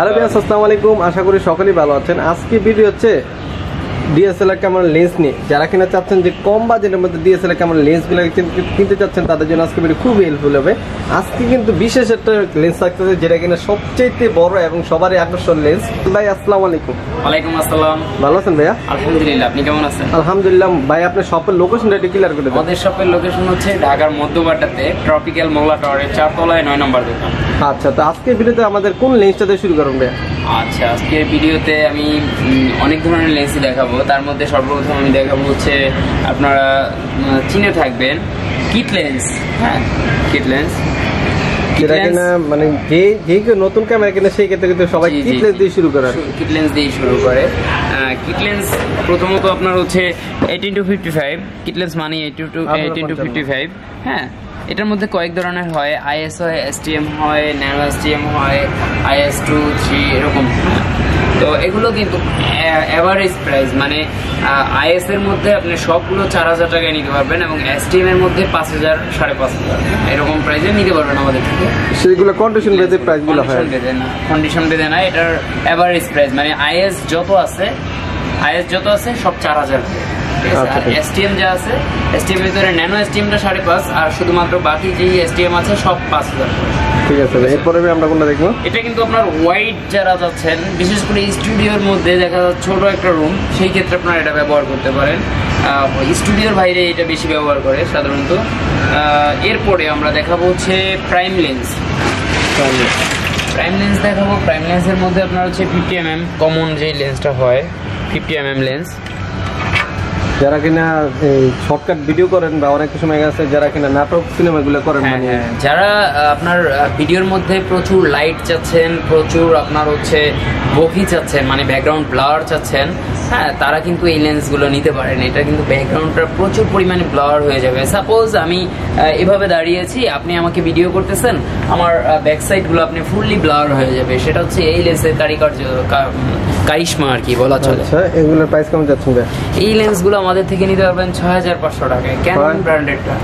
Hello বিয়াস আসসালামু আলাইকুম। আশা করি সকলেই ভালো আছেন। আজকে ভিডিও হচ্ছে ডিএসএলআর ক্যামেরা লেন্স নিয়ে যারা কিনা চাচ্ছেন যে কম বাজেটের মধ্যে ডিএসএলআর ক্যামেরা লেন্সগুলো কিনতে চাচ্ছেন তাদের জন্য আজকে ভিডিও খুব হেল্পফুল হবে। আজকে কিন্তু বিশেষ একটা লেন্স থাকতেছে যেটা কিনা সবচেয়ে বড় এবং সবারই আকর্ষণ লেন্স ভাই আসসালামু আলাইকুম। ওয়ালাইকুম আসসালাম। ভালো আছেন ভাইয়া? আলহামদুলিল্লাহ আপনি কেমন আছেন? আলহামদুলিল্লাহ। ভাই আপনার শপের লোকেশনটা একটু ক্লিয়ার করে দেন। আমাদের শপের লোকেশন হচ্ছে ঢাকার মধ্যবাড্ডাতে ট্রপিক্যাল মোংলা টাওয়ারের চারতলায় নয় নম্বর দোকান। আচ্ছা তো আজকের ভিডিওতে আমাদের কোন লেন্সটা দিয়ে শুরু করুন ভাইয়া? আচ্ছা আজকের ভিডিওতে আমি অনেক ধরনের লেন্সই দেখাবো। তার মধ্যে সর্বপ্রথম আমি দেখাবো হচ্ছে আপনারা চিনে থাকবেন কিট লেন্স হ্যাঁ কিট লেন্স যেটা কিনা মানে যে যে কেউ নতুন ক্যামেরা কিনে সেই ক্ষেত্রে কিন্তু সবাই জি, জি, কিট লেন্স দিয়ে শুরু করার কিট লেন্স দিয়ে শুরু করে। কিট লেন্স প্রথমত আপনার হচ্ছে eighteen to fifty five kit lens মানে eighteen to eighteen to fifty five হ্যাঁ এটার মধ্যে কয়েক ধরনের হয়। আইএস হয় এসটিএম হয় ন্যানো এসটিএম হয় আইএস টু থ্রি এরকম। তো এগুলো কিন্তু অ্যাভারেজ প্রাইস মানে আইএস এর মধ্যে আপনি সবগুলো চার হাজার টাকায় নিতে পারবেন এবং এসটিএম এর মধ্যে পাঁচ হাজার সাড়ে পাঁচ হাজার এরকম প্রাইসে নিতে পারবেন আমাদের থেকে। সেগুলো কন্ডিশন বেঁধে প্রাইসগুলো হয়। বেঁধে না কন্ডিশন বেঁধে না এটার অ্যাভারেজ প্রাইস মানে আইএস যত আছে আইএস যত আছে সব চার হাজার। ঠিক আছে আর এসটিএম যা আছে এসটিএম ভিতরে ন্যানো এসটিএমটা সাড়ে পাঁচ আর শুধুমাত্র বাকি যেই এসটিএম আছে সব পাঁচ হাজার। ঠিক আছে এরপরে আমরা কোনটা দেখব? এটা কিন্তু আপনার ওয়াইড যারা যাচ্ছেন বিশেষ করে স্টুডিওর মধ্যে দেখা যাচ্ছে ছোট একটা রুম সেই ক্ষেত্রে আপনারা এটা ব্যবহার করতে পারেন। স্টুডিওর বাইরে এটা বেশি ব্যবহার করে সাধারণত। এরপরে আমরা দেখাবো হচ্ছে প্রাইম লেন্স প্রাইম লেন্স দেখাবো। প্রাইম লেন্সের মধ্যে আপনার হচ্ছে ফিফটি এম কমন যে লেন্সটা হয় ফিফটি এম লেন্স যারা কিনা শর্টকাট ভিডিও করেন বা অনেক সময় আছে যারা কিনা নাটক সিনেমাগুলো করেন হ্যাঁ মানে হ্যাঁ। যারা আপনার ভিডিওর মধ্যে প্রচুর লাইট চাচ্ছেন প্রচুর আপনার হচ্ছে বকি চাচ্ছেন মানে ব্যাকগ্রাউন্ড ব্লার চাচ্ছেন হ্যাঁ তারা কিন্তু এই লেন্সগুলো নিতে পারেন। এটা কিন্তু ব্যাকগ্রাউন্ডটা প্রচুর পরিমাণে ব্লার হয়ে যাবে। সাপোজ আমি এভাবে দাঁড়িয়েছি আপনি আমাকে ভিডিও করতেছেন আমার ব্যাক সাইডগুলো আপনি ফুললি ব্লার হয়ে যাবে। সেটা হচ্ছে এই লেন্সের কারিকার্য কারিশমা আর কি বলা চলে। আচ্ছা এগুলোর প্রাইস কেমন যাচ্ছেন ভাই? এই লেন্সগুলো আমাদের থেকে নিতে পারবেন ছয় হাজার পাঁচশো টাকায়। ক্যানন ব্র্যান্ডেডটা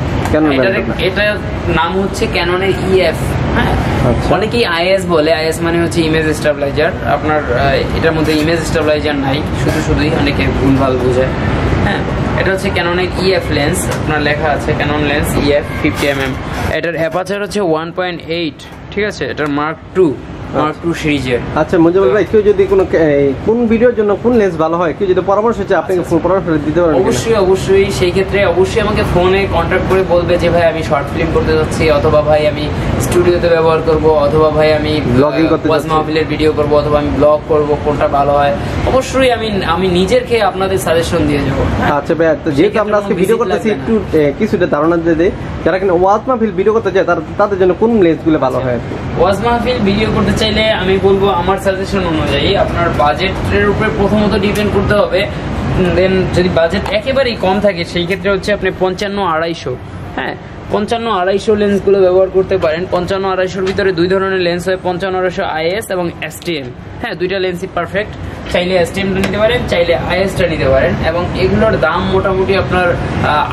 এটার নাম হচ্ছে ক্যাননের ইএফ হ্যাঁ? আচ্ছা। অনেকেই আইএস বলে। আইএস মানে হচ্ছে ইমেজ স্টাবলাইজার আপনার এটার মধ্যে ইমেজ স্টাবলাইজার নাই। শুধু শুধুই অনেকে ভুলভাল বোঝে। হ্যাঁ? এটা হচ্ছে ক্যাননের ইএফ লেন্স আপনার লেখা আছে Canon lens EF fifty M M এটার অ্যাপাচার হচ্ছে ওয়ান পয়েন্ট এইট ঠিক আছে? এটার মার্ক টু মার্ক টু সিরিজের আচ্ছা মুজিবুল ভাই কেউ যদি কোনো কোন ভিডিওর জন্য কোন লেন্স ভালো হয়? কেউ যদি পরামর্শ চায় আপনাকে ফুল পরামর্শ দিতে পারবেন অবশ্যই অবশ্যই। সেই ক্ষেত্রে অবশ্যই আমাকে ফোনে কন্ট্যাক্ট করে বলবে যে ভাই আমি শর্ট ফিল্ম করতে যাচ্ছি অথবা ভাই আমি স্টুডিওতে ব্যবহার করব অথবা ভাই আমি Vlogging করতে ওয়াজ যাচ্ছি। মাহফিলের ভিডিও করব অথবা আমি ব্লগ করব কোনটা ভালো হয়? অবশ্যই আমি আমি নিজের খেয়ে আপনাদের সাজেশন দিয়ে যাব? আচ্ছা ভাই তো যেহেতু আমরা আজকে ভিডিও করতেছি একটু কিছুটা ধারণা দিয়ে দিই। যারা কিনা ওয়াজ মাহফিল ভিডিও করতে চায় তাদের জন্য কোন লেন্সগুলো ভালো হয়? ওয়াজ মাহফিল ভিডিও করতে চাইলে আমি বলব আমার সাজেশন অনুযায়ী আপনার বাজেটের উপরে প্রথমত ডিপেন্ড করতে হবে দেন যদি বাজেট একেবারেই কম থাকে, সেই ক্ষেত্রে হচ্ছে আপনি পঞ্চান্ন আড়াইশো হ্যাঁ? পঞ্চান্ন আড়াইশো লেন্সগুলো ব্যবহার করতে পারেন। পঞ্চান্ন আড়াইশোর ভিতরে দুই ধরনের লেন্স হয়, পঞ্চান্ন আড়াইশো আইএস এবং এসটিএম হ্যাঁ দুইটা লেন্সই পারফেক্ট চাইলে এসটিএমটা নিতে পারেন চাইলে আইএসটা নিতে পারেন এবং এগুলোর দাম মোটামুটি আপনার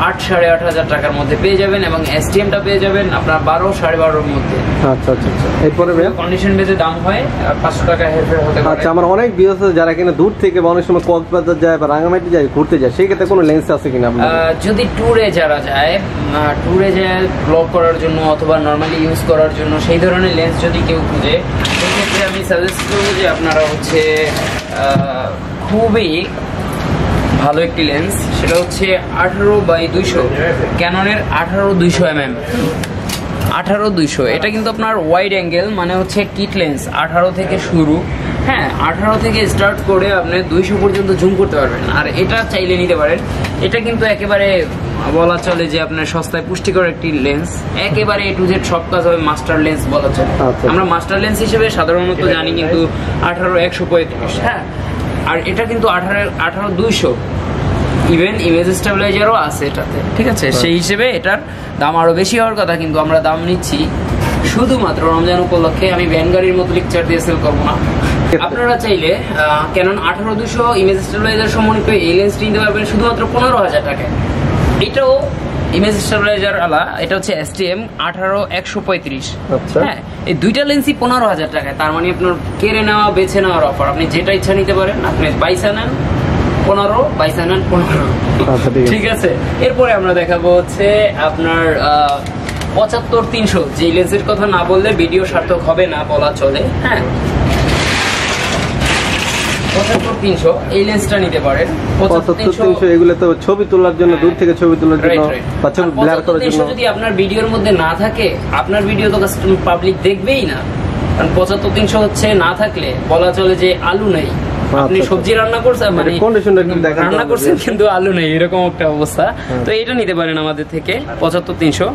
আট সাড়ে আট হাজার টাকার মধ্যে পেয়ে যাবেন এবং এসটিএমটা পেয়ে যাবেন আপনার বারো সাড়ে বারোর মধ্যে। আচ্ছা আচ্ছা আচ্ছা। এরপরে কন্ডিশন বেজে দাম হয় পাঁচশো টাকা হেরফের হতে পারে। আচ্ছা আমার অনেক আছে যারা কিনা দূর থেকে বা অনেক সময় কক্সবাজার যায় বা রাঙামাটি যায় ঘুরতে যায় সেই ক্ষেত্রে কোনো লেন্স আছে কিনা যদি ট্যুরে যারা যায় ট্যুরে যায় ব্লগ করার জন্য অথবা নর্মালি ইউজ করার জন্য সেই ধরনের লেন্স যদি কেউ খুঁজে আমি সাজেস্ট করব যে আপনারা হচ্ছে খুবই ভালো একটি লেন্স সেটা হচ্ছে আঠারো বাই দুইশো ক্যাননের আঠারো দুইশো এম এম আঠারো দুইশো, এটা কিন্তু আপনার ওয়াইড অ্যাঙ্গেল মানে হচ্ছে কিট লেন্স আঠারো থেকে শুরু। হ্যাঁ আঠারো থেকে স্টার্ট করে আপনি দুইশো পর্যন্ত জুম করতে পারবেন। আর এটা চাইলে নিতে পারেন। এটা কিন্তু একেবারে বলা চলে যে আপনার সস্তায় পুষ্টিকর একটি লেন্স একেবারে এ টু জেড সব কাজ হবে মাস্টার লেন্স বলা চলে। আচ্ছা। আমরা মাস্টার লেন্স হিসেবে সাধারণত জানি কিন্তু আঠারো একশো পঁয়ত্রিশ হ্যাঁ? আর এটা কিন্তু আঠারো আঠারো দুইশো। ইভেন ইমেজ স্টেবিলাইজারও আছে এটাতে ঠিক আছে? সেই হিসেবে এটার দাম আরও বেশি হওয়ার কথা কিন্তু আমরা দাম নিচ্ছি। শুধুমাত্র রমজান উপলক্ষে আমি ভ্যান গাড়ির মতো লেকচার দিয়ে সেল করব না। আপনারা চাইলে ক্যানন আঠারো দুশো ইমেজ স্টেবিলাইজার সমন্বিত এই লেন্সটি নিতে পারবেন শুধুমাত্র পনেরো হাজার টাকায়। এটাও ইমেজ স্টেবিলাইজার আলা এটা হচ্ছে এস টি এম আঠারো একশো পঁয়ত্রিশ। আচ্ছা। হ্যাঁ এই দুইটা লেন্সই পনেরো হাজার টাকায়। তার মানে আপনার কেড়ে নেওয়া বেছে নেওয়ার অফার আপনি যেটা ইচ্ছা নিতে পারেন আপনি বাইসা নেন পনেরো বাইসা নেন পনেরো। আচ্ছা ঠিক আছে। ঠিক আছে? এরপরে আমরা দেখাবো হচ্ছে আপনার পঁচাত্তর তিনশো। যে লেন্সের কথা না বললে ভিডিও সার্থক হবে না বলা চলে হ্যাঁ? পঁচাত্তর তিনশো এই লেন্সটা নিতে পারেন। পঁচাত্তর তিনশো এগুলো তো ছবি তোলার জন্য দূর থেকে ছবি তোলার জন্য Right, right. বা ছবি ব্লার করার জন্য যদি আপনার ভিডিওর মধ্যে না থাকে আপনার ভিডিও তো পাবলিক দেখবেই না। কারণ পঁচাত্তর তিনশো হচ্ছে না থাকলে বলা চলে যে আলু নেই। আপনি আচ্ছা, সবজি রান্না করছেন মানে দেখাতে রান্না করছেন কিন্তু আলু নেই এরকম একটা অবস্থা। হ্যাঁ। তো এটা নিতে পারেন আমাদের থেকে পঁচাত্তর তিনশো।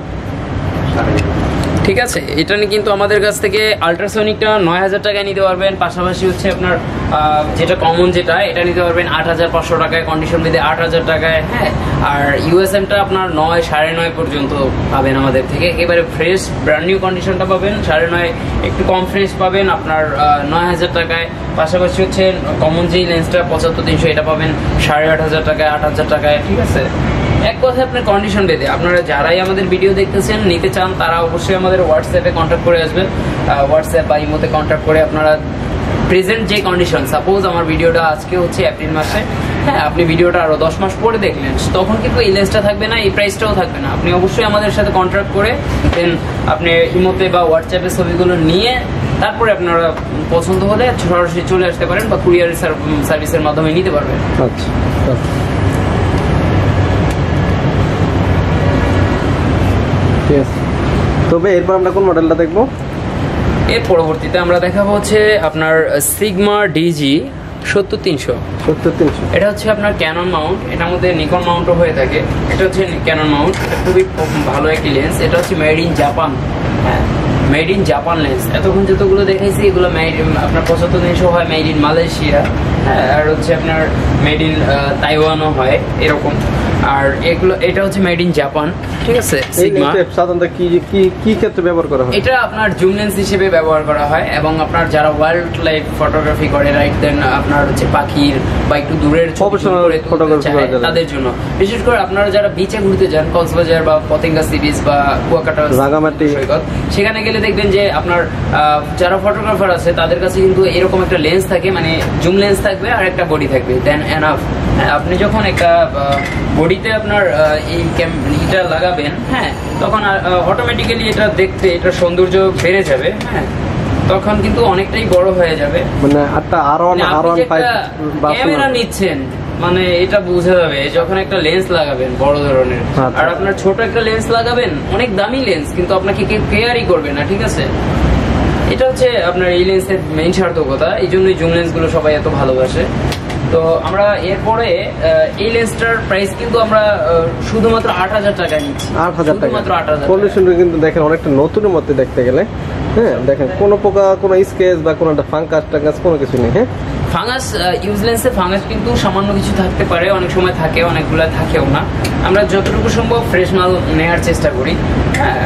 ঠিক আছে? এটা নিয়ে কিন্তু আমাদের কাছ থেকে আল্ট্রাসনিকটা নয় হাজার টাকায় নিতে পারবেন। পাশাপাশি হচ্ছে আপনার যেটা কমন যেটা, এটা নিতে পারবেন আট হাজার পাঁচশো টাকায় কন্ডিশন বেঁধে আট হাজার টাকায় হ্যাঁ? আর ইউএসএমটা আপনার নয়, সাড়ে নয় পর্যন্ত পাবেন আমাদের থেকে। একেবারে ফ্রেশ ব্র্যান্ড নিউ কন্ডিশনটা পাবেন। সাড়ে নয়, একটু কম ফ্রেশ পাবেন আপনার নয় হাজার টাকায়। পাশাপাশি হচ্ছে কমন যেই লেন্সটা পঁচাত্তর তিনশো, এটা পাবেন সাড়ে আট হাজার টাকায়, আট হাজার টাকায়, ঠিক আছে? এক কথায় আপনার কন্ডিশন বেঁধে আপনারা যারাই আমাদের ভিডিও দেখতেছেন, নিতে চান, তারা অবশ্যই আমাদের হোয়াটসঅ্যাপে কন্ট্যাক্ট করে আসবেন। হোয়াটসঅ্যাপ বা ইমোতে কন্ট্যাক্ট করে আপনারা প্রেজেন্ট যে কন্ডিশন সাপোজ আমার ভিডিওটা আজকে হচ্ছে এপ্রিল মাসে হ্যাঁ আপনি ভিডিওটা আরও দশ মাস পরে দেখলেন, তখন কিন্তু এই লেন্সটা থাকবে না, এই প্রাইসটাও থাকবে না। আপনি অবশ্যই আমাদের সাথে কন্ট্যাক্ট করে দেন আপনি ইমোতে বা হোয়াটসঅ্যাপে ছবিগুলো নিয়ে, তারপরে আপনারা পছন্দ হলে সরাসরি চলে আসতে পারেন বা কুরিয়ার সার্ভিসের মাধ্যমে নিতে পারবেন। আচ্ছা। ঠিক আছে তবে এরপর আমরা কোন মডেলটা দেখব? এর পরবর্তীতে আমরা দেখাবো হচ্ছে আপনার সিগমা ডিজি সত্তর তিনশো। সত্তর তিনশো। এটা হচ্ছে আপনার ক্যানন মাউন্ট এটার মধ্যে নিকন মাউন্টও হয়ে থাকে। এটা হচ্ছে ক্যানন মাউন্ট এটা খুবই ভালো একটি লেন্স এটা হচ্ছে মেড ইন জাপান হ্যাঁ মেড ইন জাপান লেন্স এতক্ষণ যতগুলো দেখাইছি এগুলো মেড আপনার পঁচাত্তর তিনশো হয় মেড ইন মালয়েশিয়া হ্যাঁ আর হচ্ছে আপনার মেড ইন তাইওয়ানও হয় এরকম। আর এগুলো এটা হচ্ছে মেড ইন জাপান ঠিক আছে? সিগমা লেন্সটা সাধারণত কি কি কি ক্ষেত্রে ব্যবহার করা হয়? এটা আপনার জুম লেন্স হিসেবে ব্যবহার করা হয় এবং আপনার যারা ওয়াইল্ড লাইফ ফটোগ্রাফি করে রাইট দেন আপনার হচ্ছে পাখির বা একটু দূরের করা যাবে। তাদের জন্য। বিশেষ করে আপনারা যারা বিচে ঘুরতে যান কক্সবাজার বা পতেঙ্গা সিরিজ বা কুয়াকাটা রাঙামাটি। সৈকত সেখানে গেলে দেখবেন যে আপনার যারা ফটোগ্রাফার আছে তাদের কাছে কিন্তু এরকম একটা লেন্স থাকে মানে জুম লেন্স থাকবে আর একটা বডি থাকবে দেন এনাফ আপনি যখন একটা বডিতে আপনার এই ইটা লাগাবেন হ্যাঁ তখন অটোমেটিক্যালি এটা দেখতে এটা সৌন্দর্য বেড়ে যাবে হ্যাঁ তখন কিন্তু অনেকটাই বড় হয়ে যাবে। মানে আটটা আর ওয়ান আর আপনি ওয়ান ফাইভ ক্যামেরা নিচ্ছেন মানে এটা বোঝা যাবে যখন একটা লেন্স লাগাবেন বড় ধরনের। আচ্ছা। আর আপনার ছোট একটা লেন্স লাগাবেন অনেক দামি লেন্স কিন্তু আপনাকে কেয়ারই করবে না ঠিক আছে? এটা হচ্ছে আপনার এই লেন্সের মেইন সার্থকতা এই জন্যই জুম লেন্সগুলো সবাই এত ভালোবাসে। তো আমরা এরপরে এই লেন্সটার প্রাইস কিন্তু আমরা শুধুমাত্র আট হাজার টাকা নিচ্ছি। আট হাজার টাকা মাত্র আট হাজার কন্ডিশনটা কিন্তু দেখেন অনেকটা নতুনের মধ্যে দেখতে গেলে হ্যাঁ দেখেন কোনো পোকা কোনো স্কেচ বা কোনো একটা ফাঙ্কাস টাঙ্কাস কোনো কিছু নেই হ্যাঁ? ফাঙ্গাস ইউজ লেন্সে ফাঙ্গাস কিন্তু সামান্য কিছু থাকতে পারে অনেক সময় থাকে অনেকগুলো থাকেও না। আমরা যতটুকু সম্ভব ফ্রেশ মাল নেওয়ার চেষ্টা করি। হ্যাঁ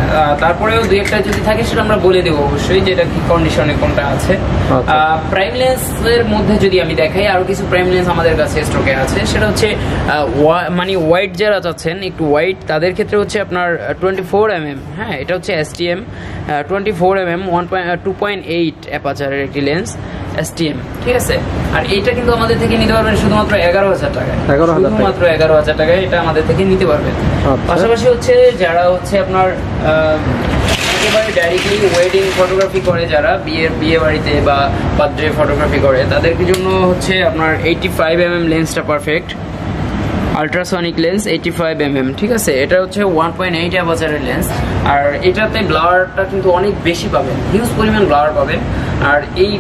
তারপরেও দুই একটা যদি থাকে সেটা আমরা বলে দেবো অবশ্যই যে যেটা কি কন্ডিশনে কোনটা আছে। আচ্ছা। প্রাইম লেন্সের মধ্যে যদি আমি দেখাই আরও কিছু প্রাইম লেন্স আমাদের কাছে স্টকে আছে। সেটা হচ্ছে মানে হোয়াইট যারা চাচ্ছেন একটু হোয়াইট তাদের ক্ষেত্রে হচ্ছে আপনার টোয়েন্টি ফোর এম এম হ্যাঁ এটা হচ্ছে S T M twenty four m m one point two point eight অ্যাপাচারের একটি লেন্স এস টি এম ঠিক আছে? আর এইটা কিন্তু আমাদের থেকে নিতে পারবেন শুধুমাত্র এগারো হাজার টাকায়। 11,000 টাকায়। শুধুমাত্র এগারো হাজার টাকায় এটা আমাদের থেকে নিতে পারবেন। আচ্ছা। পাশাপাশি হচ্ছে যারা হচ্ছে আপনার একেবারে ডাইরেক্টলি ওয়েডিং ফটোগ্রাফি করে যারা বিয়ের বিয়ে বাড়িতে বা বার্থডে ফটোগ্রাফি করে তাদেরকে জন্য হচ্ছে আপনার eighty five M M লেন্সটা perfect ultrasonic lens eighty five m m ঠিক আছে? এটা হচ্ছে ওয়ান পয়েন্ট এইট অ্যাপাচারের লেন্স আর এটাতে ব্লাওয়ারটা কিন্তু অনেক বেশি পাবেন হিউজ পরিমাণ ব্লাওয়ার পাবেন আর এই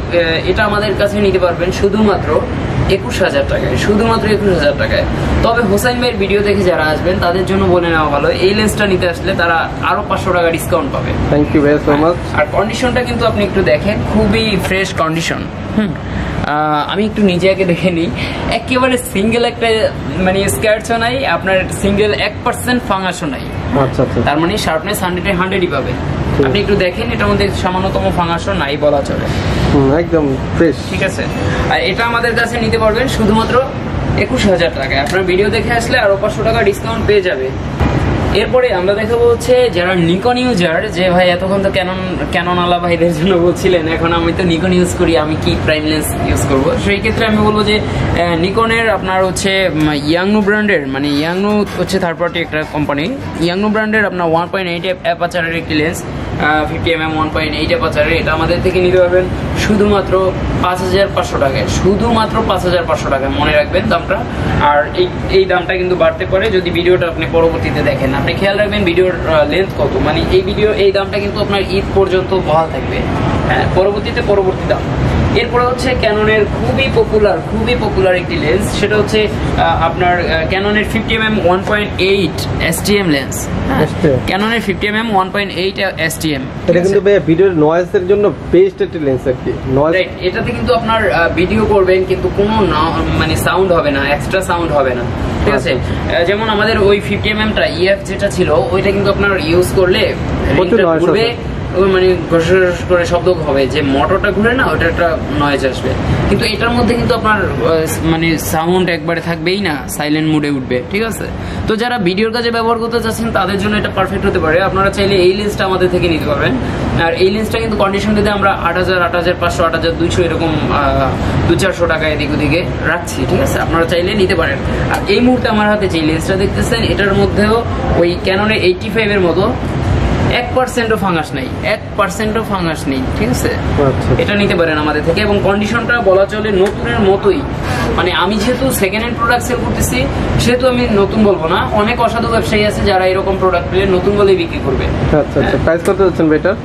এটা আমাদের কাছে নিতে পারবেন শুধুমাত্র একুশ হাজার টাকায় শুধুমাত্র একুশ হাজার টাকায়। তবে হোসাইন ভাইয়ের ভিডিও দেখে যারা আসবেন তাদের জন্য বলে নেওয়া ভালো এই লেন্সটা নিতে আসলে তারা আরও পাঁচশো টাকা ডিসকাউন্ট পাবে। Thank you very so much আর কন্ডিশনটা কিন্তু আপনি একটু দেখেন খুবই ফ্রেশ কন্ডিশন হুম। আমি একটু নিজে আগে দেখে নিই। একেবারে সিঙ্গেল একটা মানে স্ক্যাচও নাই আপনার সিঙ্গেল এক পার্সেন্ট ফাঙাসও নাই। আচ্ছা আচ্ছা। তার মানে শার্পনেস হান্ড্রেডে হান্ড্রেডই পাবে। আপনি একটু দেখেন এটার মধ্যে সামান্যতম ফাঙাসও নাই বলা চলে। হুম, একদম ফ্রেশ ঠিক আছে। আর এটা আমাদের কাছে নিতে পারবেন শুধুমাত্র একুশ হাজার টাকায়। আপনার ভিডিও দেখে আসলে আরও পাঁচশো টাকা ডিসকাউন্ট পেয়ে যাবে। এরপরে আমরা দেখাবো হচ্ছে যারা নিকন ইউজার যে ভাই এতক্ষণ তো ক্যানন ক্যানন আলা ভাইদের জন্য বলছিলেন, এখন আমি তো নিকন ইউজ করি, আমি কি প্রাইম লেন্স ইউজ করব? সেই ক্ষেত্রে আমি বলব যে নিকনের আপনার হচ্ছে ইয়াংনু ব্র্যান্ডের মানে ইয়াংনু হচ্ছে থার্ড পার্টি একটা কোম্পানি ইয়াংনু ব্র্যান্ডের আপনার ওয়ান পয়েন্ট এইট অ্যাপাচারের একটি lens fifty m m one point eight অ্যাপাচারের এটা আমাদের থেকে নিতে পারবেন। শুধুমাত্র পাঁচ হাজার পাঁচশো টাকায় শুধুমাত্র পাঁচ হাজার পাঁচশো টাকায় মনে রাখবেন দামটা। আর এই এই দামটা কিন্তু বাড়তে পারে যদি ভিডিওটা আপনি পরবর্তীতে দেখেন। আপনি খেয়াল রাখবেন ভিডিওর লেন্থ কত। মানে এই ভিডিও এই দামটা কিন্তু আপনার ঈদ পর্যন্ত বহাল থাকবে। হ্যাঁ পরবর্তীতে পরবর্তী দাম। এরপরে হচ্ছে ক্যাননের খুবই পপুলার খুবই পপুলার একটি লেন্স সেটা হচ্ছে আপনার ক্যাননের fifty m m one point eight S T M lens ক্যাননের fifty m m one point eight S T M এটা কিন্তু ভাইয়া ভিডিওর নয়েজের জন্য বেস্ট একটি লেন্স আর কি। নয়েজ রাইট এটাতে কিন্তু আপনার ভিডিও করবেন কিন্তু কোনো মানে সাউন্ড হবে না এক্সট্রা সাউন্ড হবে না। ঠিক আছে? আচ্ছা। যেমন আমাদের ওই ফিফটি এম এমটা ইএফ যেটা ছিল ওইটা কিন্তু আপনার ইউজ করলে প্রচুর মানে ঘস করে শব্দ হবে, যে মোটরটা ঘুরে না, ওটা একটা নয়েজ আসবে। কিন্তু এটার মধ্যে কিন্তু আপনার মানে সাউন্ড একবারে থাকবেই না সাইলেন্ট মুডে উঠবে, ঠিক আছে? তো যারা ভিডিওর কাজে ব্যবহার করতে চাচ্ছেন, তাদের জন্য এটা পারফেক্ট হতে পারে। আপনারা চাইলে এই লেন্সটা আমাদের থেকে নিতে পারবেন। আর এই লেন্সটা কিন্তু কন্ডিশন দিতে আমরা আট হাজার আট হাজার, পাঁচশো, আট হাজার, দুইশো এরকম দু চারশো টাকা এদিক ওদিকে রাখছি, ঠিক আছে? আপনারা চাইলে নিতে পারেন। আর এই মুহূর্তে আমার হাতে যে লেন্সটা দেখতেছেন, এটার মধ্যেও ওই ক্যাননের এইটটি ফাইভের মতো এক পার্সেন্টও ফাঙ্গাস নেই এক পার্সেন্টও ফাঙ্গাস নেই ঠিক আছে? আচ্ছা। এটা নিতে পারেন আমাদের থেকে এবং কন্ডিশনটা বলা চলে নতুনের মতোই। মানে আমি যেহেতু সেকেন্ড হ্যান্ড প্রোডাক্ট সেল করতেছি সেহেতু আমি নতুন বলব না। অনেক অসাধু ব্যবসায়ী আছে যারা এরকম প্রোডাক্ট পেলে নতুন বলেই বিক্রি করবে। আচ্ছা আচ্ছা। প্রাইস কত যাচ্ছেন ভাই এটার?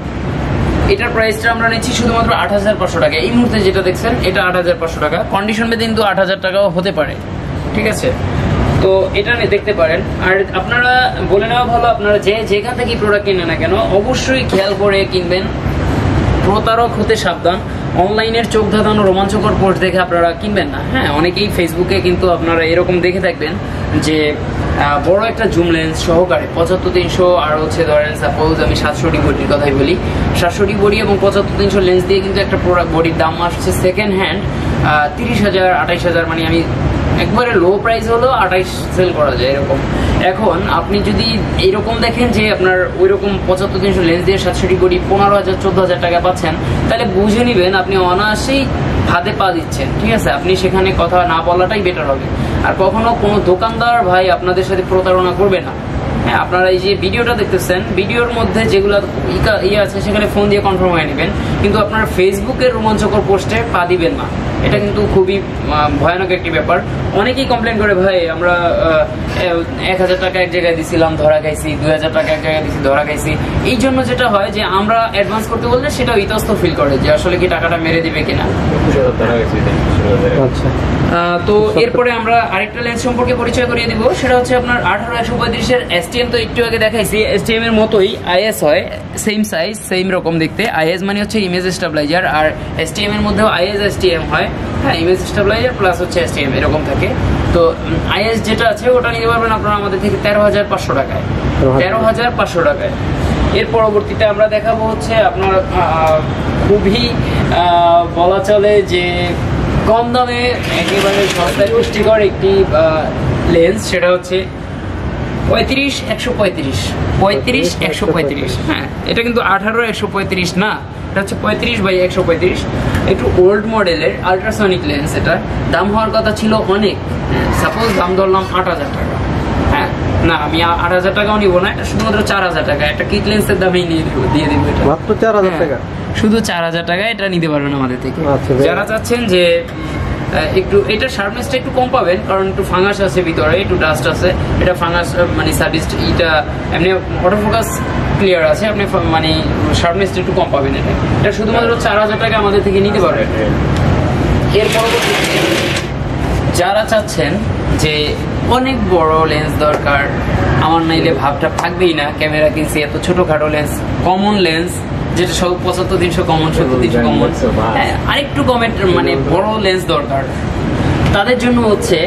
এটার প্রাইসটা আমরা নিচ্ছি শুধুমাত্র আট হাজার পাঁচশো টাকা। এই মুহূর্তে যেটা দেখছেন এটা আট হাজার পাঁচশো টাকা। কন্ডিশন বেদে কিন্তু আট হাজার টাকাও হতে পারে ঠিক আছে? তো এটা নিয়ে দেখতে পারেন। আর আপনারা বলে নেওয়া ভালো, আপনারা যে যেখান থেকে প্রোডাক্ট কিনেন না কেন, অবশ্যই খেয়াল করে কিনবেন। প্রতারক হতে সাবধান। অনলাইনের চোখ ধাঁধানো রোমাঞ্চকর পোস্ট দেখে আপনারা কিনবেন না। হ্যাঁ অনেকেই ফেসবুকে কিন্তু আপনারা এরকম দেখে থাকবেন যে বড় একটা জুম লেন্স সহকারে পঁচাত্তর তিনশো আর হচ্ছে ধরেন সাপোজ আমি সাতশোটি বডির কথাই বলি। সাতশোটি বডি এবং পঁচাত্তর তিনশো লেন্স দিয়ে কিন্তু একটা প্রোডাক্ট বডির দাম আসছে সেকেন্ড হ্যান্ড তিরিশ হাজার, আঠাইশ হাজার মানে আমি একবারে লো প্রাইস হলো আঠাইশ সেল করা যায় এরকম। এখন আপনি যদি এইরকম দেখেন যে আপনার ওই রকম পঁচাত্তর, তিনশো লেন্স দিয়ে সাতষট্টি কোটি, পনেরো হাজার, চোদ্দ হাজার টাকা পাচ্ছেন, তাহলে বুঝে নেবেন আপনি অনায়াসেই হাতে পা দিচ্ছেন, ঠিক আছে? আপনি সেখানে কথা না বলাটাই বেটার হবে। আর কখনো কোনো দোকানদার ভাই আপনাদের সাথে প্রতারণা করবে না। হ্যাঁ আপনারা এই যে ভিডিওটা দেখতেছেন, ভিডিওর মধ্যে যেগুলো ইয়ে আছে, সেখানে ফোন দিয়ে কনফার্ম হয়ে নেবেন। কিন্তু আপনার ফেসবুকের রোমাঞ্চকর পোস্টে পা দিবেন না। এটা কিন্তু খুবই ভয়ানক একটি ব্যাপার। অনেকেই কমপ্লেন করে, ভাই, আমরা এক হাজার টাকা এক জায়গায় দিছিলাম, ধরা খাইছি, দুই হাজার টাকা এক জায়গায় দিছি, ধরা খাইছি। এই জন্য যেটা হয় যে, আমরা অ্যাডভান্স করতে বললে সেটা ইতস্ত ফিল করে যে, আসলে কি টাকাটা মেরে দিবে কিনা। আচ্ছা। তো এরপরে আমরা আরেকটা লেন্স সম্পর্কে পরিচয় করিয়ে দিব। সেটা হচ্ছে আপনার আঠারো একশো পঁয়ত্রিশের এসটিএম তো একটু আগে দেখাইছি এসটিএম এর মতোই আইএস হয় সেম সাইজ সেম রকম দেখতে। আইএস মানে হচ্ছে ইমেজ স্টাবলাইজার আর এসটিএম এর মধ্যেও আইএস এসটিএম হয়। হ্যাঁ ইমেজ স্টাবলাইজার প্লাস হচ্ছে এসটিএম এরকম থাকে। তো আইএস যেটা আছে ওটা নিতে পারবেন আপনারা আমাদের থেকে তেরো হাজার পাঁচশো টাকায়। 13,500 তেরো হাজার পাঁচশো টাকায়। এর পরবর্তীতে আমরা দেখাবো হচ্ছে আপনার খুবই বলা চলে যে কম দামে একেবারে সস্তায় পুষ্টিকর একটি লেন্স সেটা হচ্ছে পঁয়ত্রিশ একশো পঁয়ত্রিশ। পঁয়ত্রিশ একশো পঁয়ত্রিশ। হ্যাঁ এটা কিন্তু আঠারো একশো পঁয়ত্রিশ না এটা হচ্ছে পঁয়ত্রিশ বাই একশো পঁয়ত্রিশ। একটু ওল্ড মডেলের আলট্রাসনিক লেন্স এটা। দাম হওয়ার কথা ছিল অনেক। সাপোজ দাম ধরলাম আট হাজার টাকা। হ্যাঁ না আমি আট হাজার টাকাও নিবো না এটা শুধুমাত্র চার হাজার টাকা। একটা কিট লেন্সের দামেই নিয়ে দিব দিয়ে দিব এটা। মাত্র চার হাজার হ্যাঁ, টাকা? শুধু চার হাজার টাকা এটা নিতে পারবেন আমাদের থেকে। আচ্ছা, যারা চাচ্ছেন যে একটু এটা শার্পনেসটা একটু কম পাবেন কারণ একটু ফাঙ্গাস আছে ভিতরে একটু ডাস্ট আছে। এটা ফাঙ্গাস মানে সার্ভিস এটা এমনি অটোফোকাস ক্লিয়ার আছে আপনি মানে শার্পনেসটা একটু কম পাবেন এটা। এটা শুধুমাত্র চার হাজার টাকা আমাদের থেকে নিতে পারবেন। এর পরবর্তীতে যারা চাচ্ছেন যে অনেক বড় লেন্স দরকার আমার নাইলে ভাবটা থাকবেই না ক্যামেরা কিনছি এত ছোটখাটো লেন্স কমন লেন্স যেটা সব পঁচাত্তর তিনশো কমন সত্তর তিনশো কমন হ্যাঁ আরেকটু কমের মানে বড় লেন্স দরকার। তাদের জন্য হচ্ছে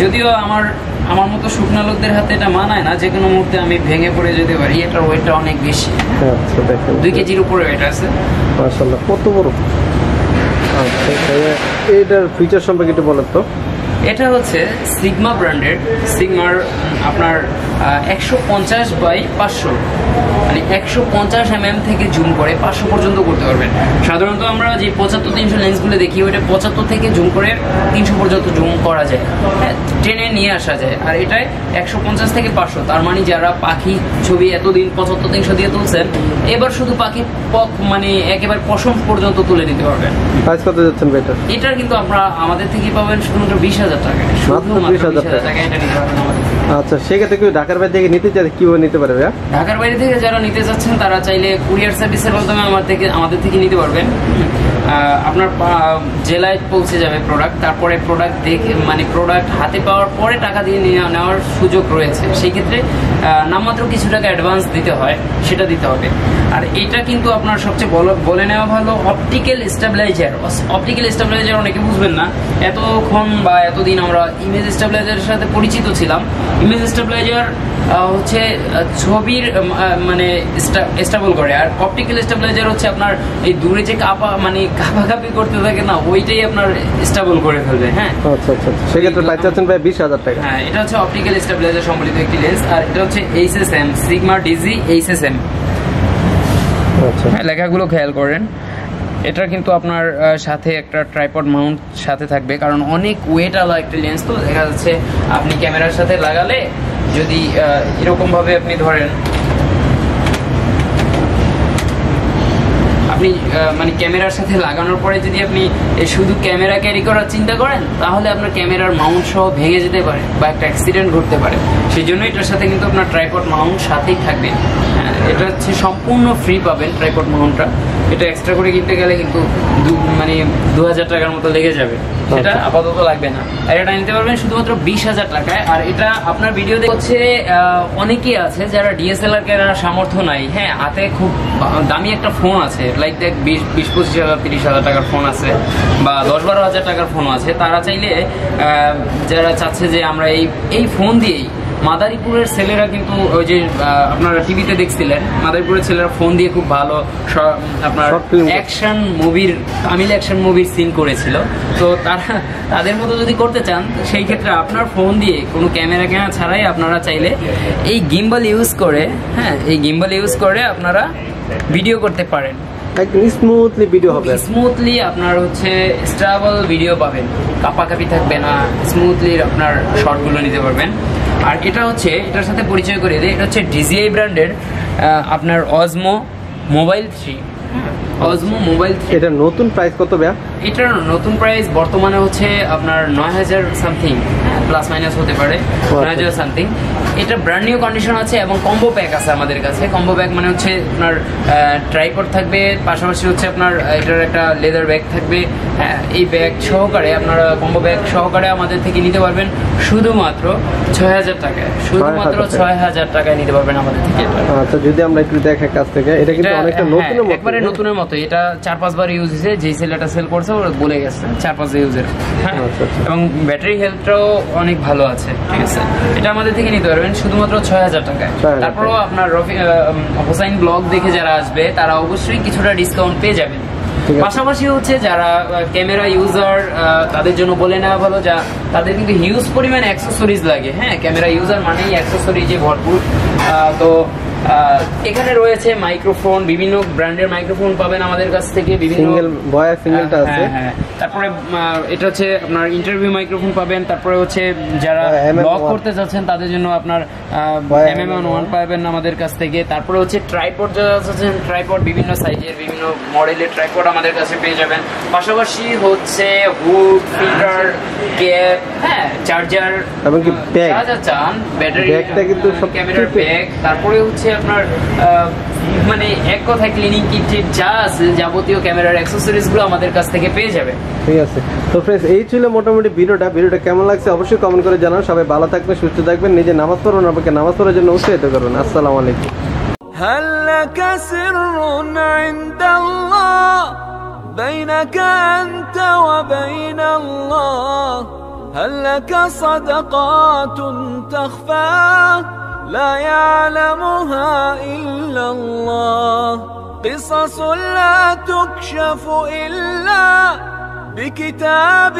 যদিও আমার আমার মতো শুকনা লোকদের হাতে এটা মানায় না যে কোনো মুহূর্তে আমি ভেঙে পড়ে যেতে পারি এটার ওয়েটটা অনেক বেশি। আচ্ছা দুই কেজির উপরে ওয়েট আছে। মাশাল্লাহ কত বড়? আচ্ছা ভাইয়া ফিচার সম্পর্কে একটু বলেন তো। এটা হচ্ছে সিগমা ব্র্যান্ডের। সিগমার আপনার একশো পঞ্চাশ বাই পাঁচশো। মানে একশো পঞ্চাশ এম থেকে জুম করে পাঁচশো পর্যন্ত করতে পারবেন। সাধারণত আমরা যে পঁচাত্তর তিনশো লেন্সগুলো দেখি ওইটা পঁচাত্তর থেকে জুম করে তিনশো পর্যন্ত জুম করা যায়। হ্যাঁ টেনে নিয়ে আসা যায়। আর এটাই একশো পঞ্চাশ থেকে পাঁচশো। তার মানে যারা পাখি ছবি এতদিন পঁচাত্তর তিনশো দিয়ে তুলছেন এবার শুধু পাখি পক মানে একেবারে পশম পর্যন্ত তুলে নিতে পারবেন। প্রাইস কত যাচ্ছেন বেটার এটার কিন্তু আমরা আমাদের থেকে পাবেন শুধুমাত্র বিশ হাজার। টাকা। শুধুমাত্র 20,000 বিশ হাজার টাকা এটা নিতে পারবেন আমাদের। থেকে। আচ্ছা সেক্ষেত্রে কেউ ঢাকার বাইরে থেকে নিতে চাই কীভাবে নিতে পারবে ঢাকার বাইরে থেকে যারা নিতে চাচ্ছেন তারা চাইলে কুরিয়ার সার্ভিসের মাধ্যমে আমার থেকে আমাদের থেকে নিতে পারবেন। আপনার জেলায় পৌঁছে যাবে প্রোডাক্ট তারপরে প্রোডাক্ট দেখে মানে প্রোডাক্ট হাতে পাওয়ার পরে টাকা দিয়ে নেওয়ার সুযোগ রয়েছে। সেই ক্ষেত্রে নামমাত্র কিছু টাকা অ্যাডভান্স দিতে হয়, সেটা দিতে হবে। আর এটা কিন্তু আপনার সবচেয়ে বলো, বলে নেওয়া ভালো অপটিক্যাল স্টেবিলাইজার অপটিক্যাল স্টেবিলাইজার অনেকে বুঝবেন না। এতক্ষণ বা এতদিন আমরা ইমেজ স্টেবিলাইজারের সাথে পরিচিত ছিলাম। ইমেজ স্টেবিলাইজার হচ্ছে ছবির মানে স্টেবল করে। আর অপটিক্যাল স্টেবিলাইজার হচ্ছে আপনার এই দূরে যে কাপা মানে কাপাকাপি করতে থাকে না ওইটাই আপনার স্টেবল করে ফেলবে হ্যাঁ? আচ্ছা আচ্ছা আচ্ছা। সেক্ষেত্রে চাচ্ছেন ভাই বিশ হাজার টাকা। হ্যাঁ এটা হচ্ছে অপটিক্যাল স্টেবিলাইজার সম্বলিত একটি লেন্স আর এটা হচ্ছে এইচএসএম সিগমা ডিজি এইচএসএম আচ্ছা। হ্যাঁ লেখাগুলো খেয়াল করেন। এটা কিন্তু আপনার সাথে একটা ট্রাইপড মাউন্ট সাথে থাকবে কারণ অনেক ওয়েট আলা একটা লেন্স তো দেখা যাচ্ছে আপনি ক্যামেরার সাথে লাগালে যদি আহ, এরকমভাবে আপনি ধরেন আপনি মানে ক্যামেরার সাথে লাগানোর পরে যদি আপনি শুধু ক্যামেরা ক্যারি করার চিন্তা করেন তাহলে আপনার ক্যামেরার মাউন্ট সহ ভেঙে যেতে পারে বা একটা অ্যাক্সিডেন্ট ঘটতে পারে। সেই জন্য এটার সাথে কিন্তু আপনার ট্রাইপড মাউন্ট সাথেই থাকবে। হ্যাঁ, এটা হচ্ছে সম্পূর্ণ ফ্রি পাবেন ট্রাইপড মাউন্টটা এটা এক্সট্রা করে কিনতে গেলে কিন্তু মানে দু হাজার টাকার মতো লেগে যাবে। সেটা আপাতত লাগবে না। আর এটা নিতে পারবেন শুধুমাত্র বিশ হাজার টাকায়। আর এটা আপনার ভিডিও হচ্ছে আহ, অনেকেই আছে যারা ডিএসএলআর কেনার সামর্থ্য নাই। হ্যাঁ হাতে খুব দামি একটা ফোন আছে। লাইক দেখ বিশ বিশ পঁচিশ হাজার তিরিশ হাজার টাকার ফোন আছে বা দশ বারো হাজার টাকার ফোন আছে। তারা চাইলে যারা চাচ্ছে যে আমরা এই এই ফোন দিয়েই মাদারীপুরের ছেলেরা কিন্তু ওই যে আপনারা টিভিতে দেখছিলেন মাদারীপুরের ছেলেরা ফোন দিয়ে খুব ভালো আপনার। অ্যাকশন মুভির তামিল অ্যাকশন মুভির সিন করেছিল। তো তারা তাদের মতো যদি করতে চান সেই ক্ষেত্রে আপনার ফোন দিয়ে কোনো ক্যামেরা কেনা ছাড়াই আপনারা চাইলে এই গিম্বল ইউজ করে হ্যাঁ এই গিম্বল ইউজ করে আপনারা ভিডিও করতে পারেন। একদম স্মুথলি ভিডিও হবে। স্মুথলি আপনার হচ্ছে স্ট্রাবল ভিডিও পাবেন। কাপাকাপি থাকবে না স্মুথলি আপনার শর্টগুলো নিতে পারবেন। আর এটা হচ্ছে এটার সাথে পরিচয় করে দিই এটা হচ্ছে ডিজিআই ব্র্যান্ডের আপনার Osmo mobile three Osmo mobile three এটা নতুন প্রাইস কত ভাইয়া? এটার নতুন প্রাইস বর্তমানে হচ্ছে আপনার নয় হাজার সামথিং প্লাস মাইনাস হতে পারে নয় হাজার সামথিং এটা ব্র্যান্ড নিউ কন্ডিশন আছে এবং কম্বো প্যাক আছে আমাদের কাছে। কম্বো প্যাক মানে হচ্ছে আপনার ট্রাইপড থাকবে পাশাপাশি হচ্ছে আপনার এটার একটা লেদার ব্যাগ থাকবে। হ্যাঁ এই ব্যাগ সহকারে আপনারা কম্বো ব্যাগ সহকারে আমাদের থেকে নিতে পারবেন শুধুমাত্র ছয় হাজার টাকায়। শুধুমাত্র ছয় হাজার টাকায়। নিতে পারবেন আমাদের থেকে আচ্ছা যদি আমরা একটু দেখাই কাছ থেকে এটা কিন্তু অনেকটা হ্যাঁ, নতুনের মতো একবারে নতুনের মতো। এটা চার পাঁচবার ইউজ হয়েছে যেই ছেলেটা সেল করছে ওরা বলে গেছে চার পাঁচ ইউজের হ্যাঁ আচ্ছা, আচ্ছা। এবং ব্যাটারি হেলথটাও অনেক ভালো আছে ঠিক আছে। এটা আমাদের থেকে নিতে পারবেন। শুধুমাত্র ছয় হাজার টাকায়। 6,000 তারপরেও আপনার হোসাইন ব্লগ দেখে যারা আসবে তারা অবশ্যই কিছুটা ডিসকাউন্ট পেয়ে যাবেন। পাশাপাশি হচ্ছে যারা ক্যামেরা ইউজার তাদের জন্য বলে নেওয়া ভালো যা তাদের কিন্তু হিউজ পরিমাণ অ্যাক্সেসরিজ লাগে। হ্যাঁ ক্যামেরা ইউজার মানেই অ্যাক্সেসরিজে ভরপুর। আহ, তো এখানে রয়েছে মাইক্রোফোন বিভিন্ন ব্র্যান্ডের মাইক্রোফোন পাবেন আমাদের কাছ থেকে বিভিন্ন ভয়েস সিঙ্গেলটা হ্যাঁ, আছে। হ্যাঁ, হ্যাঁ। তারপরে এটা হচ্ছে আপনার ইন্টারভিউ মাইক্রোফোন পাবেন তারপরে হচ্ছে যারা হ্যাঁ, MM1 ব্লগ করতে যাচ্ছেন তাদের জন্য আপনার হয়, এম এম ওয়ান পাবেন আমাদের কাছ থেকে। তারপরে হচ্ছে ট্রাইপড যারা ট্রাইপড বিভিন্ন সাইজের বিভিন্ন মডেলের ট্রাইপড আমাদের কাছে পেয়ে যাবেন। পাশাপাশি হচ্ছে হুড ফিল্টার ক্যাপ হ্যাঁ চার্জার bag। যা যা চান ব্যাটারি Bag-টা কিন্তু সবচেয়ে- ক্যামেরার ব্যাগ তারপরে হচ্ছে আপনার আহ, মানে এক কথায় ক্লিনিং কিট যা আছে যাবতীয় ক্যামেরার অ্যাক্সেসরিজ গুলো আমাদের কাছ থেকে পেয়ে যাবে ঠিক আছে তো ফ্রেন্ডস এই ছিল মোটামুটি ভিডিওটা ভিডিওটা কেমন লাগছে অবশ্যই কমেন্ট করে জানান সবাই ভালো থাকবেন সুস্থ থাকবেন নিজে নামাজ পড়ুন আপনাকে নামাজ পড়ার জন্য উৎসাহিত করুন আসসালামু আলাইকুম هل لك سر عند الله بينك أنت وبين الله هل لك صدقات تخفى لا يعلمها إلا الله. قصص لا تكشف إلا بكتاب